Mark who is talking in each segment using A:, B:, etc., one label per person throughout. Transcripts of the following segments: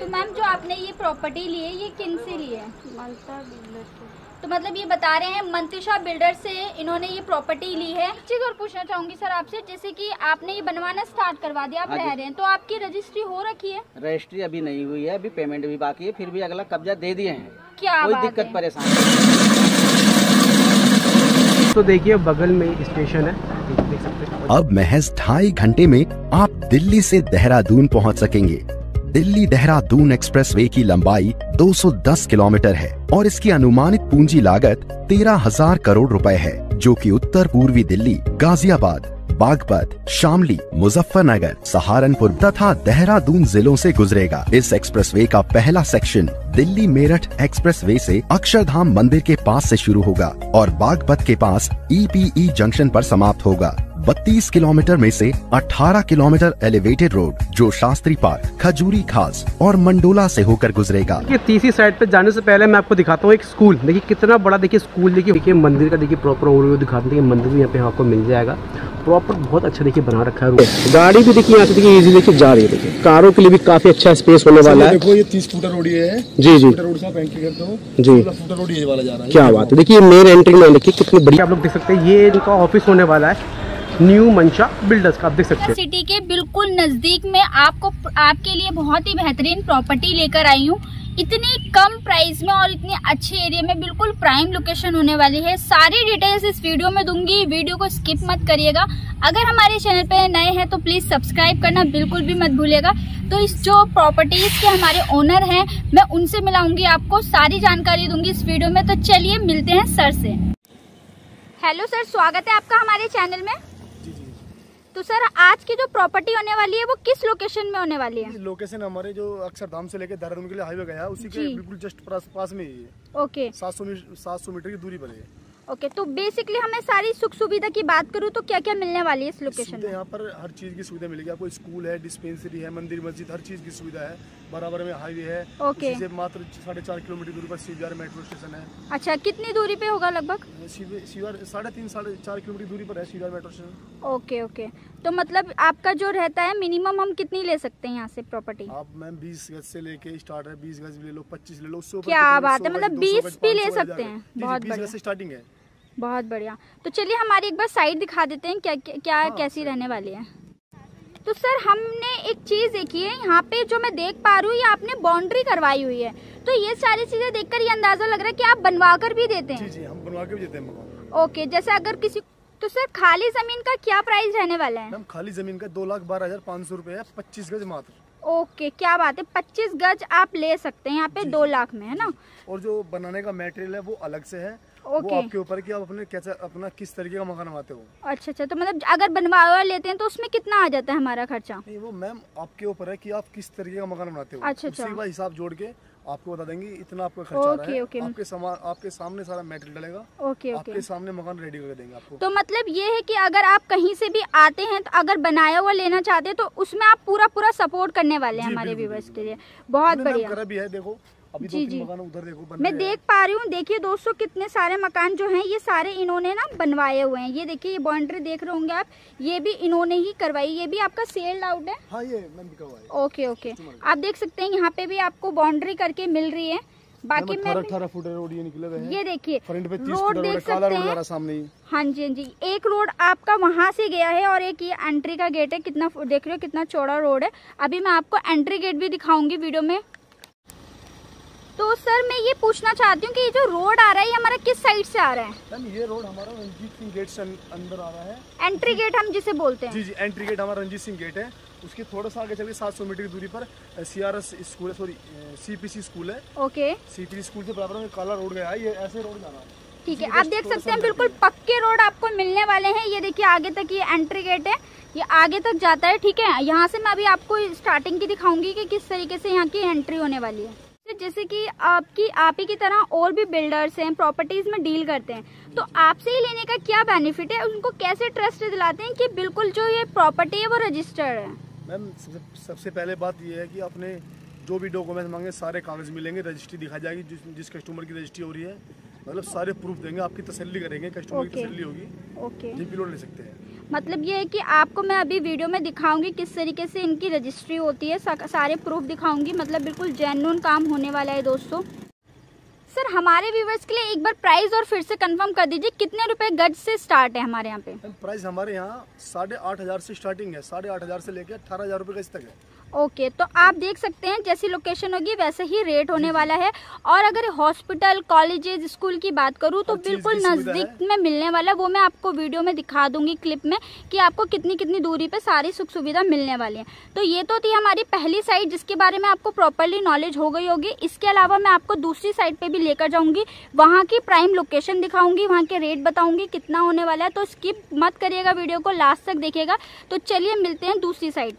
A: तो मैम जो आपने ये प्रॉपर्टी ली है ये किन से ली है? तो मतलब ये बता रहे हैं मंतिशा बिल्डर से इन्होंने ये प्रॉपर्टी ली है। चीज़ और पूछना चाहूँगी सर आपसे जैसे कि आपने ये बनवाना स्टार्ट करवा दिया आप
B: हाँ
A: रह रहे हैं तो आपकी रजिस्ट्री हो रखी है?
B: रजिस्ट्री अभी नहीं हुई है अभी पेमेंट भी बाकी है फिर भी अगला कब्जा दे दिए हैं।
A: क्या
B: कोई दिक्कत परेशानी
C: तो देखिए बगल में स्टेशन है देख देख सकते हैं।
D: अब महज ढाई घंटे में आप दिल्ली से देहरादून पहुँच सकेंगे। दिल्ली देहरादून एक्सप्रेसवे की लंबाई 210 किलोमीटर है और इसकी अनुमानित पूंजी लागत तेरह हज़ार करोड़ रुपए है, जो कि उत्तर पूर्वी दिल्ली, गाजियाबाद, बागपत, शामली, मुजफ्फरनगर, सहारनपुर तथा देहरादून जिलों से गुजरेगा। इस एक्सप्रेसवे का पहला सेक्शन दिल्ली मेरठ एक्सप्रेसवे से अक्षरधाम मंदिर के पास से शुरू होगा और बागपत के पास ईपीई जंक्शन पर समाप्त होगा। 32 किलोमीटर में से 18 किलोमीटर एलिवेटेड रोड जो शास्त्री पार्क खजूरी खास और मंडोला से होकर गुजरेगा।
C: तीसरी साइड पे जाने से पहले मैं आपको दिखाता हूँ एक स्कूल देखिए कितना बड़ा देखिए स्कूल देखिए देखिए मंदिर का देखिए प्रॉपर ओवरव्यू दिखाते हैं। मंदिर भी यहाँ पे आपको मिल जाएगा। प्रॉपर बहुत अच्छा देखिए बना रखा है गाड़ी भी देखिए यहाँ से देखिए इजी देखिए जा रही है देखिए। कारों के लिए भी काफ़ी अच्छा स्पेस होने वाला है।
E: देखो ये तीस फुटर रोड ये है।
C: जी जी।
E: रोड हो
C: जी।
E: फुटर रोड ये वाला जा रहा है।
C: क्या बात है। देखिए मेन एंट्री में देखिए कितनी बढ़िया आप लोग देख सकते हैं ये इनका ऑफ़िस होने वाला है। न्यू मंशा बिल्डर्स का आप देख सकते हैं।
A: सिटी के बिल्कुल नज़दीक में आपको आपके लिए बहुत ही बेहतरीन प्रॉपर्टी लेकर आई हूँ। इतनी कम प्राइस में और इतने अच्छे एरिया में बिल्कुल प्राइम लोकेशन होने वाली है। सारी डिटेल्स इस वीडियो में दूँगी। वीडियो को स्किप मत करिएगा। अगर हमारे चैनल पे नए हैं तो प्लीज़ सब्सक्राइब करना बिल्कुल भी मत भूलिएगा। तो इस जो प्रॉपर्टीज़ के हमारे ओनर हैं, मैं उनसे मिलाऊँगी आपको, सारी जानकारी दूँगी इस वीडियो में। तो चलिए मिलते हैं सर से। हेलो सर, स्वागत है आपका हमारे चैनल में। तो सर आज की जो प्रॉपर्टी होने वाली है वो किस लोकेशन में होने वाली है?
E: लोकेशन हमारे जो अक्षरधाम से लेकर देहरादून के लिए हाईवे गया उसी के बिल्कुल जस्ट पास में ही है।
A: ओके।
E: सात सौ सात सौ मीटर की दूरी पर है
A: ओके तो बेसिकली हमें सारी सुख सुविधा की बात करूँ तो क्या क्या मिलने वाली है इस लोकेशन में?
E: यहाँ पर हर चीज़ की सुविधा मिलेगी। आपको स्कूल है डिस्पेंसरी है मंदिर मस्जिद हर चीज़ की सुविधा है। बराबर में हाईवे है।
A: ओके।
E: से मात्र साढ़े चार किलोमीटर दूरी पर सीवीआर मेट्रो स्टेशन है।
A: अच्छा कितनी दूरी पे होगा लगभग?
E: सीवीआर साढ़े तीन साढ़े चार किलोमीटर दूरी पर है CVR metro station.
A: Okay okay. तो मतलब आपका जो रहता है मिनिमम हम कितनी ले सकते हैं यहाँ से प्रॉपर्टी?
E: आप मैम बीस गज से लेके स्टार्ट है बीस गज ले लो पच्चीस ले लो उससे
A: क्या बात है, मतलब
E: 200
A: 20 भी ले सकते हैं। बहुत बढ़िया।
E: स्टार्टिंग है।
A: बहुत बढ़िया। तो चलिए हमारी एक बार साइड दिखा देते हैं क्या क्या, क्या
E: हाँ,
A: कैसी रहने वाली है। तो सर हमने एक चीज़ देखी है यहाँ पे जो मैं देख पा रही हूँ ये आपने बाउंड्री करवाई हुई है। तो ये सारी चीज़ें देखकर ये अंदाज़ा लग रहा है कि आप बनवा कर भी देते हैं।
E: जी हम बनवा के भी देते हैं मकान।
A: ओके जैसे अगर किसी तो सर खाली ज़मीन का क्या प्राइस रहने वाला है?
E: मैम खाली ज़मीन का दो लाख बारह हज़ार पाँच सौ रुपए है पच्चीस गज मात्र।
A: ओके क्या बात है पच्चीस गज आप ले सकते हैं यहाँ पे दो लाख में है ना?
E: और जो बनाने का मटेरियल है वो अलग से है वो
A: ओके।
E: आपके ऊपर कि आप अपने कैसे अपना किस तरीके का मकान बनाते हो?
A: अच्छा अच्छा तो मतलब अगर बनवा लेते हैं तो उसमें कितना आ जाता है हमारा खर्चा?
E: नहीं वो मैम आपके ऊपर है कि आप किस तरीके का मकान बनाते हो।
A: अच्छा, अच्छा।
E: उसी का हिसाब जोड़ के आपको बता देंगे इतना आपका खर्चा आ रहा
A: ओके,
E: है।
A: ओके।
E: आपके सामान आपके सामने सारा मटेरियल डलेगा।
A: ओके ओके
E: आपके सामने मकान रेडी कर देंगे आपको।
A: तो मतलब ये है कि अगर आप कहीं से भी आते हैं तो अगर बनाया हुआ लेना चाहते हैं तो उसमें आप पूरा पूरा सपोर्ट करने वाले हैं हमारे व्यूवर्स के लिए। बहुत बढ़िया।
E: भी है देखो अभी
A: जी, जी।
E: मकान उधर देखो बन
A: मैं देख पा रही हूँ देखिए दोस्तों कितने सारे मकान जो हैं ये सारे इन्होंने ना बनवाए हुए हैं। ये देखिए ये बाउंड्री देख रहे होंगे आप ये भी इन्होंने ही करवाई ये भी आपका सेल्ड आउट है?
E: हाँ ये
A: ओके ओके। आप देख सकते हैं यहाँ पे भी आपको बाउंड्री करके मिल रही है। बाकी मैं
E: अठारह फुट रोड ये निकले हुए
A: ये देखिए
E: फ्रंट पे
A: रोड देख सकते हैं।
E: सामने ही।
A: हाँ जी हाँ जी एक रोड आपका वहाँ से गया है और एक ये एंट्री का गेट है कितना देख रहे हो कितना चौड़ा रोड है। अभी मैं आपको एंट्री गेट भी दिखाऊँगी वीडियो में। तो सर मैं ये पूछना चाहती हूँ कि ये जो रोड आ रहा है ये हमारा किस साइड से आ रहा है?
E: ये रोड हमारा रंजीत सिंह गेट से अंदर आ रहा है।
A: एंट्री गेट हम जिसे बोलते हैं।
E: जी जी एंट्री गेट हमारा रंजीत सिंह गेट है। उसके थोड़ा सा आगे चलिए सात सौ मीटर की दूरी पर सी आर एस स्कूल है सॉरी सीपीसी स्कूल है।
A: ओके।
E: सीपीसी स्कूल से बराबर में काला रोड गया है ये ऐसे रोड जाना है।
A: ठीक है आप देख सकते हैं बिल्कुल पक्के रोड आपको मिलने वाले हैं। ये देखिए आगे तक ये एंट्री गेट है ये आगे तक जाता है ठीक है? यहाँ से मैं अभी आपको स्टार्टिंग की दिखाऊँगी कि किस तरीके से यहाँ की एंट्री होने वाली है। जैसे कि आपकी आप ही की तरह और भी बिल्डर्स हैं प्रॉपर्टीज़ में डील करते हैं। तो आपसे ही लेने का क्या बेनिफिट है? उनको कैसे ट्रस्ट दिलाते हैं कि बिल्कुल जो ये प्रॉपर्टी है वो रजिस्टर्ड है?
E: मैम सबसे पहले बात ये है कि अपने जो भी डॉक्यूमेंट मांगे सारे कागज़ मिलेंगे रजिस्ट्री दिखाई जाएगी जिस जिस कस्टमर की रजिस्ट्री हो रही है। मतलब सारे प्रूफ देंगे आपकी तसली करेंगे कस्टमर की
A: Okay.
E: तसल्ली होगी।
A: ओके
E: जीपी लोड ले सकते हैं।
A: मतलब ये है कि आपको मैं अभी वीडियो में दिखाऊँगी किस तरीके से इनकी रजिस्ट्री होती है सारे प्रूफ दिखाऊँगी मतलब बिल्कुल जेन्यून काम होने वाला है दोस्तों। सर, हमारे व्यूवर्स के लिए एक बार प्राइस और फिर से कंफर्म कर दीजिए, कितने रुपए गज से स्टार्ट है हमारे यहाँ पे?
E: प्राइस हमारे यहाँ साढ़े आठ हज़ार से स्टार्टिंग है, साढ़े आठ हज़ार से लेकर अठारह हज़ार रुपए गज तक है।
A: ओके तो आप देख सकते हैं जैसी लोकेशन होगी वैसे ही रेट होने वाला है। और अगर हॉस्पिटल कॉलेजेस स्कूल की बात करूँ तो बिल्कुल नज़दीक में मिलने वाला है। वो मैं आपको वीडियो में दिखा दूँगी क्लिप में कि आपको कितनी कितनी दूरी पे सारी सुख सुविधा मिलने वाली है। तो ये तो थी हमारी पहली साइड जिसके बारे में आपको प्रॉपरली नॉलेज हो गई होगी। इसके अलावा मैं आपको दूसरी साइड पर भी लेकर जाऊँगी। वहाँ की प्राइम लोकेशन दिखाऊँगी वहाँ के रेट बताऊँगी कितना होने वाला है। तो स्किप मत करिएगा वीडियो को लास्ट तक देखिएगा। तो चलिए मिलते हैं दूसरी साइड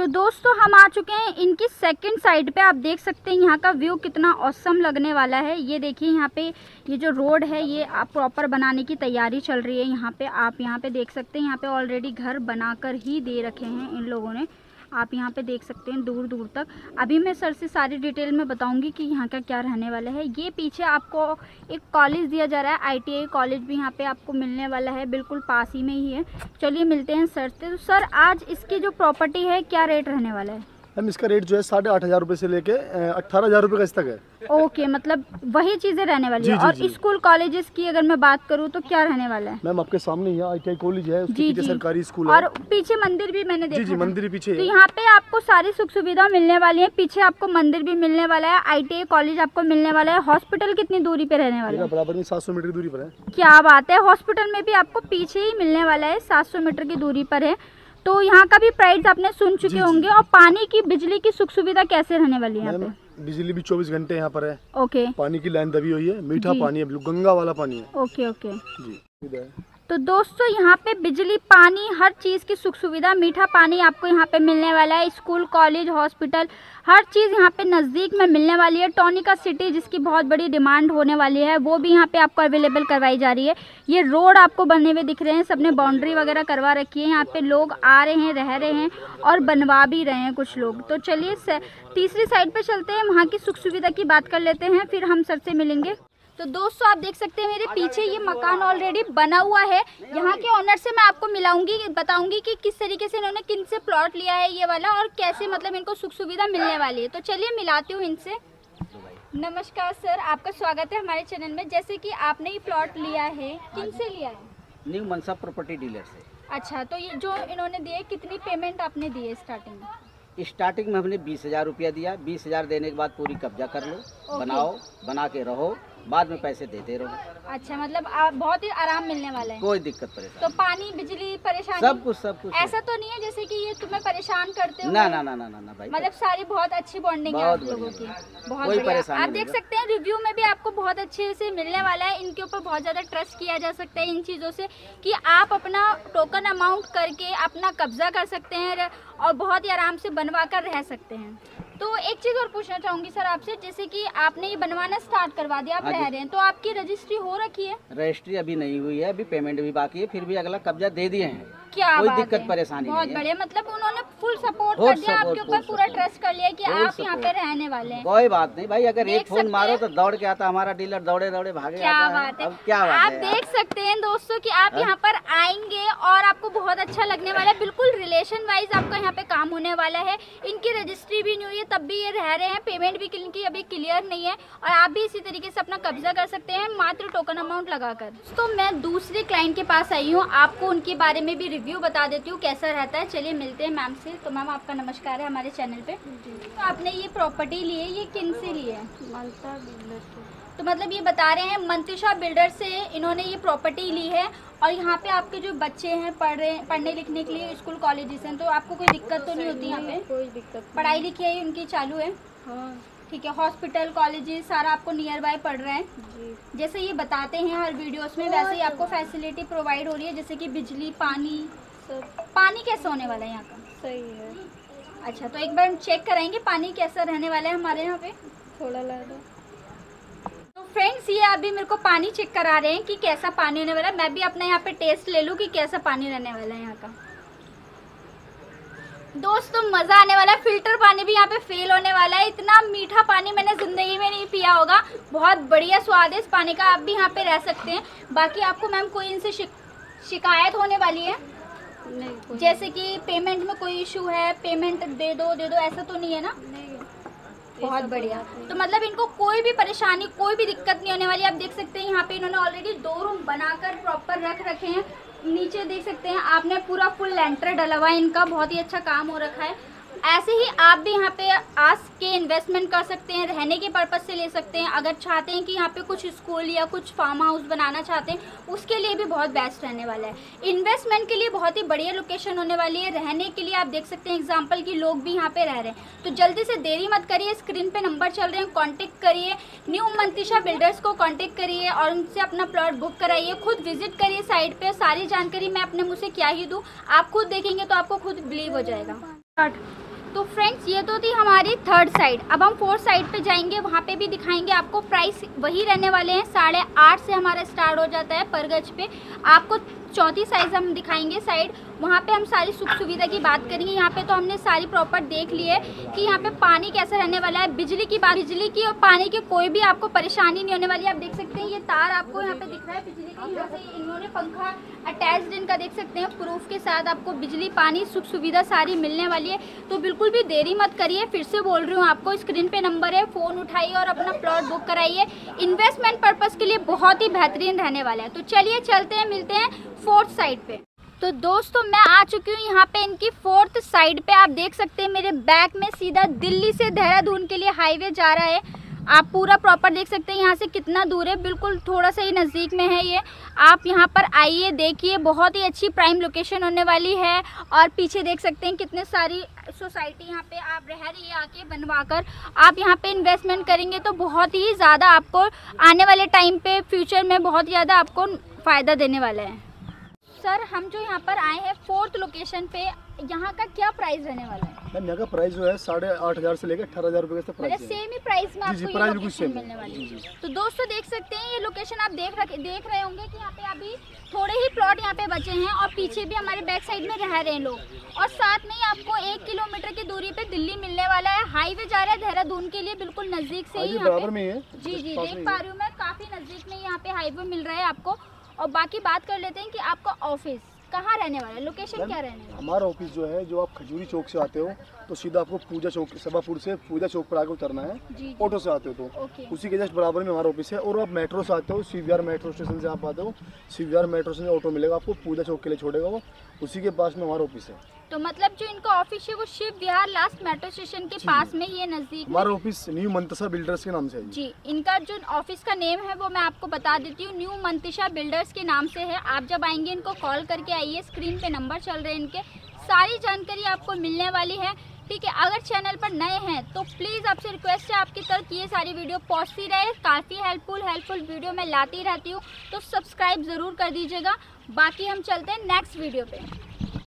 A: तो दोस्तों, हम आ चुके हैं इनकी सेकंड साइड पे। आप देख सकते हैं यहाँ का व्यू कितना औसम लगने वाला है। ये देखिए, यहाँ पे ये जो रोड है, ये प्रॉपर बनाने की तैयारी चल रही है। यहाँ पे आप यहाँ पे देख सकते हैं, यहाँ पे ऑलरेडी घर बनाकर ही दे रखे हैं इन लोगों ने। आप यहाँ पे देख सकते हैं दूर दूर तक। अभी मैं सर से सारी डिटेल में बताऊँगी कि यहाँ का क्या रहने वाला है। ये पीछे आपको एक कॉलेज दिया जा रहा है, आईटीआई कॉलेज भी यहाँ पर आपको मिलने वाला है, बिल्कुल पास ही में ही है। चलिए मिलते हैं सर से। तो सर, आज इसकी जो प्रॉपर्टी है, क्या रेट रहने वाला है?
E: मैम इसका रेट जो है साढ़े आठ हज़ार रूपए से लेके अठारह हज़ार रूपए तक है।
A: ओके मतलब वही चीज़ें रहने वाली है। और स्कूल कॉलेजेस की अगर मैं बात करूँ तो क्या रहने वाला है?
E: मैम आपके सामने यहाँ आई कॉलेज है
A: जी जी।
E: सरकारी स्कूल
A: और पीछे मंदिर भी मैंने देखा
E: जी जी मंदिर पीछे
A: तो यहाँ पे आपको सारी सुख सुविधा मिलने वाली है। पीछे आपको मंदिर भी मिलने वाला है आईटीआई कॉलेज आपको मिलने वाला है। हॉस्पिटल कितनी दूरी पे रहने वाला है?
E: बराबर में सात सौ मीटर की दूरी पर है।
A: क्या बात है हॉस्पिटल में भी आपको पीछे ही मिलने वाला है सात सौ मीटर की दूरी पर है। तो यहाँ का भी प्राइस आपने सुन चुके होंगे। और पानी की बिजली की सुख सुविधा कैसे रहने वाली है यहाँ
E: बिजली भी 24 घंटे यहाँ पर है।
A: ओके
E: पानी की लाइन दबी हुई है। मीठा पानी है गंगा वाला पानी है।
A: ओके ओके
E: जी।
A: तो दोस्तों, यहाँ पे बिजली, पानी, हर चीज़ की सुख सुविधा मीठा पानी आपको यहाँ पे मिलने वाला है। स्कूल, कॉलेज, हॉस्पिटल, हर चीज़ यहाँ पे नज़दीक में मिलने वाली है। टोनिका सिटी, जिसकी बहुत बड़ी डिमांड होने वाली है, वो भी यहाँ पे आपको अवेलेबल करवाई जा रही है। ये रोड आपको बने हुए दिख रहे हैं, सबने बाउंड्री वगैरह करवा रखी है। यहाँ पर लोग आ रहे हैं, रह रहे हैं और बनवा भी रहे हैं कुछ लोग। तो चलिए तीसरी साइड पर चलते हैं, वहाँ की सुख सुविधा की बात कर लेते हैं, फिर हम सर से मिलेंगे। तो दोस्तों आप देख सकते हैं मेरे पीछे ये मकान ऑलरेडी बना हुआ है। यहाँ के ऑनर से मैं आपको मिलाऊँगी बताऊँगी कि किस तरीके से इन्होंने किन से प्लॉट लिया है ये वाला और कैसे मतलब इनको सुख सुविधा मिलने वाली है। तो चलिए मिलाती हूँ इनसे। नमस्कार सर आपका स्वागत है हमारे चैनल में। जैसे कि आपने ये प्लॉट लिया है किन से लिया है?
B: न्यू मनसा प्रॉपर्टी डीलर से।
A: अच्छा तो ये जो इन्होंने दिए कितनी पेमेंट आपने दी है स्टार्टिंग में?
B: स्टार्टिंग में हमने बीस हज़ार रुपया दिया। बीस हज़ार देने के बाद पूरी कब्जा कर लो बनाओ बना के रहो। बाद में पैसे देते रहो।
A: अच्छा मतलब आप बहुत ही आराम मिलने वाला है।
B: कोई दिक्कत परेशान
A: तो पानी बिजली परेशानी?
B: सब कुछ सब कुछ।
A: ऐसा तो नहीं है जैसे कि ये तुम्हें परेशान करते हो
B: ना ना ना ना ना भाई।
A: मतलब सारी बहुत अच्छी बॉन्डिंग है आप लोगों की। बहुत
B: कोई परेशानी
A: आप देख सकते हैं रिव्यू में भी आपको बहुत अच्छे से मिलने वाला है। इनके ऊपर बहुत ज़्यादा ट्रस्ट किया जा सकता है इन चीज़ों से की आप अपना टोकन अमाउंट करके अपना कब्जा कर सकते हैं और बहुत ही आराम से बनवा कर रह सकते हैं। तो एक चीज़ और पूछना चाहूँगी सर आपसे जैसे कि आपने ये बनवाना स्टार्ट करवा दिया आप हाँ रह रहे हैं तो आपकी रजिस्ट्री हो रखी है?
B: रजिस्ट्री अभी नहीं हुई है अभी पेमेंट भी बाकी है फिर भी अगला कब्जा दे दिए हैं।
A: क्या
B: कोई दिक्कत परेशानी
A: बहुत बढ़िया। मतलब उन्होंने फुल सपोर्ट कर दिया आपके ऊपर पूरा ट्रस्ट कर लिया कि आप यहाँ पे रहने वाले हैं।
B: कोई बात नहीं भाई अगर एक फ़ोन मारो तो दौड़ के आता हमारा डीलर दौड़े दौड़े भागे
A: क्या बात है।
B: क्या बात
A: आप देख सकते हैं दोस्तों की आप हाँ? यहाँ पर आएँगे और आपको बहुत अच्छा लगने वाला है। बिल्कुल रिलेशन वाइज आपका यहाँ पे काम होने वाला है। इनकी रजिस्ट्री भी नहीं हुई है तब भी ये रह रहे हैं। पेमेंट भी इनकी अभी क्लियर नहीं है और आप भी इसी तरीके से अपना कब्जा कर सकते हैं। मात्र टोकन अमाउंट लगाकर। तो मैं दूसरे क्लाइंट के पास आई हूँ। आपको उनके बारे में भी रिव्यू बता देती हूँ कैसा रहता है। चलिए मिलते हैं मैम से। तो मैम आपका नमस्कार है हमारे चैनल पे। तो आपने ये प्रॉपर्टी ली है ये किन से ली है? तो मतलब ये बता रहे हैं मंतिशा बिल्डर से इन्होंने ये प्रॉपर्टी ली है। और यहाँ पे आपके जो बच्चे हैं पढ़ रहे पढ़ने लिखने के लिए स्कूल कॉलेजेस हैं तो आपको कोई दिक्कत तो नहीं होती यहाँ पे?
F: कोई दिक्कत
A: पढ़ाई लिखाई उनकी चालू है?
F: हाँ।
A: ठीक है हॉस्पिटल कॉलेजेस सारा आपको नियर बाय पढ़ रहे हैं। जैसे ये बताते हैं हर वीडियोस में वैसे ही आपको फैसिलिटी प्रोवाइड हो रही है जैसे कि बिजली पानी। सब। पानी कैसा होने वाला है यहाँ का?
F: सही है।
A: अच्छा तो एक बार चेक कराएँगे पानी कैसा रहने वाला है हमारे यहाँ पे?
F: थोड़ा ला दो।
A: तो फ्रेंड्स ये अभी मेरे को पानी चेक करा रहे हैं कि कैसा पानी होने वाला है। मैं भी अपना यहाँ पे टेस्ट ले लूँ कि कैसा पानी रहने वाला है यहाँ का। दोस्तों मज़ा आने वाला है। फ़िल्टर पानी भी यहाँ पे फेल होने वाला है। इतना मीठा पानी मैंने ज़िंदगी में नहीं पिया होगा। बहुत बढ़िया स्वाद है इस पानी का। आप भी यहाँ पे रह सकते हैं। बाकी आपको मैम कोई इनसे शिकायत होने वाली है?
F: नहीं
A: जैसे कि पेमेंट में कोई इशू है पेमेंट दे दो दे दो ऐसा तो नहीं है ना?
F: नहीं
A: बहुत बढ़िया। तो मतलब इनको कोई भी परेशानी कोई भी दिक्कत नहीं होने वाली। आप देख सकते हैं यहाँ पे इन्होंने ऑलरेडी दो रूम बनाकर प्रॉपर रख रखे हैं। नीचे देख सकते हैं, आपने पूरा फुल लेंटर डला हुआ है, इनका बहुत ही अच्छा काम हो रखा है। ऐसे ही आप भी यहाँ पे आस के इन्वेस्टमेंट कर सकते हैं, रहने के पर्पज से ले सकते हैं। अगर चाहते हैं कि यहाँ पे कुछ स्कूल या कुछ फार्म हाउस बनाना चाहते हैं, उसके लिए भी बहुत बेस्ट रहने वाला है। इन्वेस्टमेंट के लिए बहुत ही बढ़िया लोकेशन होने वाली है। रहने के लिए आप देख सकते हैं एग्ज़ाम्पल की लोग भी यहाँ पे रह रहे हैं। तो जल्दी से देरी मत करिए स्क्रीन पर नंबर चल रहे हैं कॉन्टेक्ट करिए। न्यू मंतिशा बिल्डर्स को कॉन्टेक्ट करिए और उनसे अपना प्लॉट बुक कराइए। खुद विज़िट करिए साइट पर सारी जानकारी मैं अपने मुँह से क्या ही दूँ। आप खुद देखेंगे तो आपको खुद बिलीव हो जाएगा। तो फ्रेंड्स ये तो थी हमारी थर्ड साइड अब हम फोर्थ साइड पे जाएँगे, वहाँ पे भी दिखाएँगे आपको प्राइस वही रहने वाले हैं, साढ़े आठ से हमारा स्टार्ट हो जाता है पर गज पे. आपको चौथी साइज़ हम दिखाएँगे साइड वहाँ पे हम सारी सुख सुविधा की बात करेंगे. यहाँ पे तो हमने सारी प्रॉपर देख ली है कि यहाँ पे पानी कैसा रहने वाला है. बिजली की बात, बिजली की और पानी की कोई भी आपको परेशानी नहीं होने वाली. आप देख सकते हैं, ये तार आपको यहाँ पे दिख रहा है, बिजली इन्होंने पंखा अटैच्ड इनका देख सकते हैं प्रूफ के साथ आपको बिजली, पानी सुख सुविधा सारी मिलने वाली है। तो बिल्कुल भी देरी मत करिए, फिर से बोल रही हूँ आपको स्क्रीन पे नंबर है फ़ोन उठाइए और अपना प्लॉट बुक कराइए। इन्वेस्टमेंट पर्पज़ के लिए बहुत ही बेहतरीन रहने वाला है। तो चलिए चलते हैं, मिलते हैं फोर्थ साइड पे। तो दोस्तों, मैं आ चुकी हूँ यहाँ पे इनकी फोर्थ साइड पे। आप देख सकते हैं मेरे बैक में सीधा दिल्ली से देहरादून के लिए हाईवे जा रहा है। आप पूरा प्रॉपर देख सकते हैं, यहाँ से कितना दूर है, बिल्कुल थोड़ा सा ही नज़दीक में है ये। आप यहाँ पर आइए, देखिए, बहुत ही अच्छी प्राइम लोकेशन होने वाली है और पीछे देख सकते हैं कितने सारी सोसाइटी यहाँ पे आप रह रही है आके बनवा कर आप यहाँ पे इन्वेस्टमेंट करेंगे तो बहुत ही ज़्यादा आपको आने वाले टाइम पे फ्यूचर में बहुत ज़्यादा आपको फ़ायदा देने वाला है। सर हम जो यहाँ पर आए हैं फोर्थ लोकेशन पे यहाँ का क्या प्राइस रहने वाला है?
E: मैम यहाँ का प्राइस जो है साढ़े आठ हज़ार से लेकर अठारह हज़ार रुपये का
A: मतलब
E: प्राइस
A: सेम ही प्राइस में आपको
E: प्राइस
A: लोकेशन मिलने वाली है। तो दोस्तों देख सकते हैं ये लोकेशन आप देख रखे देख रहे होंगे कि यहाँ पे अभी थोड़े ही प्लॉट यहाँ पे बचे हैं और पीछे भी हमारे बैक साइड में रह रहे हैं लोग। और साथ में ही आपको एक किलोमीटर की दूरी पे दिल्ली मिलने वाला है। हाईवे जा रहा है देहरादून के लिए बिल्कुल नज़दीक से
E: हाँ
A: यहाँ पे। जी जी देख पा रही हूँ मैं काफ़ी नज़दीक में यहाँ पे हाईवे मिल रहा है आपको। और बाकी बात कर लेते हैं कि आपका ऑफ़िस कहाँ रहने वाला है? लोकेशन क्या रहने वाला है?
E: हमारा ऑफ़िस जो है जो आप खजूरी चौक से आते हो तो सीधा आपको पूजा चौक सभापुर से पूजा चौक पर आके उतरना है ऑटो से आते हो तो। उसी के जस्ट बराबर में हमारा ऑफ़िस है और आप मेट्रो से आते हो सीवीआर मेट्रो स्टेशन से आप आते हो सीवीआर मेट्रो स्टेशन से ऑटो मिलेगा आपको पूजा चौक के लिए छोड़ेगा वो। उसी के पास में हमारा ऑफ़िस है।
A: तो मतलब जो इनका ऑफ़िस है वो Shiv Vihar last metro station के पास में ही है नज़दीक
E: हमारा ऑफ़िस न्यू मंतसा बिल्डर्स के नाम से है जी।
A: जी इनका जो ऑफ़िस का नेम है वो मैं आपको बता देती हूँ। न्यू मंतिशा बिल्डर्स के नाम से है। आप जब आएँगे इनको कॉल करके आइए। स्क्रीन पे नंबर चल रहे हैं इनके। सारी जानकारी आपको मिलने वाली है। ठीक है, अगर चैनल पर नए हैं तो प्लीज़ आपसे रिक्वेस्ट है आपकी तरफ़ ये सारी वीडियो पहुँचती रहे। काफ़ी हेल्पफुल हेल्पफुल वीडियो मैं लाती रहती हूँ तो सब्सक्राइब ज़रूर कर दीजिएगा। बाकी हम चलते हैं नेक्स्ट वीडियो पे।